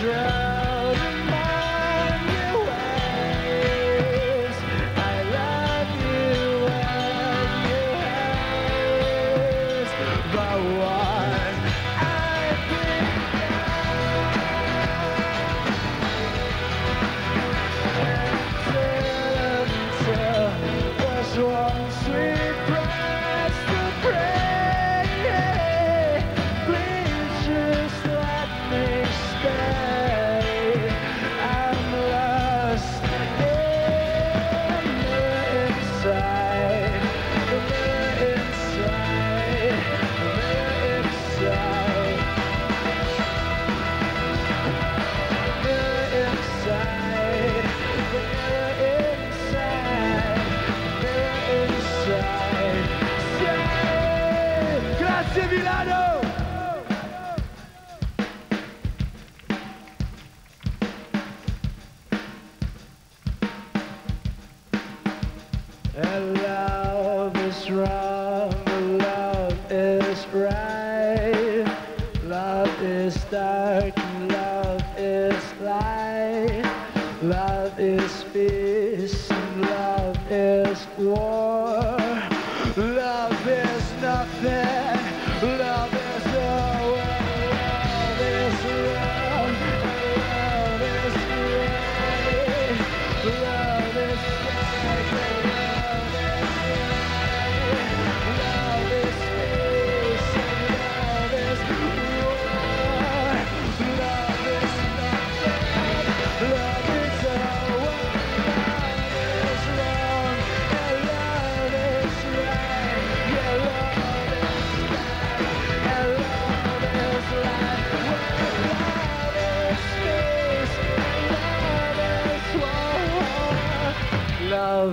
drive. is wrong, love is right. Love is dark, love is light. Love is peace, love is war.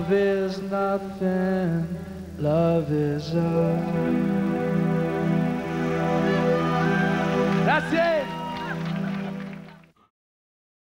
Love is nothing, love is all. That's it.